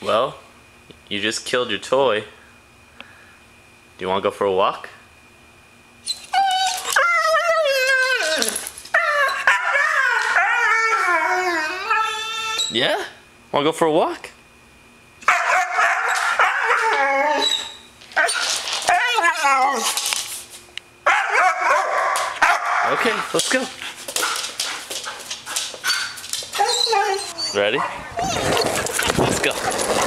Well, you just killed your toy. Do you want to go for a walk? Yeah? Want to go for a walk? Okay, let's go. Ready? Go.